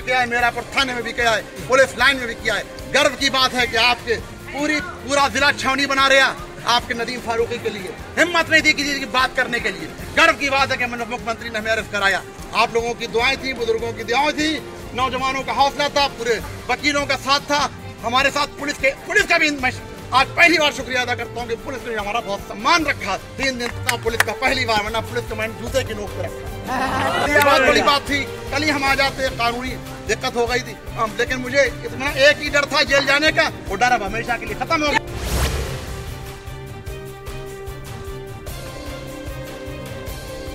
किया है, मेरा थाने में भी किया है, पुलिस लाइन में भी किया है। गर्व की बात है कि आपके पूरी, पूरा जिला छावनी बना रहे आपके नदीम फारूकी के लिए। हिम्मत नहीं थी किसी की बात करने के लिए। गर्व की बात है कि मैंने मुख्यमंत्री ने हमें अरेस्ट कराया। आप लोगों की दुआएँ थी, बुज़ुर्गों की दुआएँ थी, नौजवानों का हौसला था, पूरे वकीलों का साथ था। हमारे साथ पुलिस के, पुलिस का भी आज पहली बार शुक्रिया अदा करता हूँ कि पुलिस ने हमारा बहुत सम्मान रखा। तीन दिन तक पुलिस का पहली बार, वरना पुलिस को मैंने जूते की नोक पर रखा। बहुत बड़ी बात थी। कल ही हम आ जाते कानूनी दिक्कत हो गई थी। हम लेकिन मुझे इतना एक ही डर था जेल जाने का। वो डर अब हमेशा के लिए खत्म हो गया।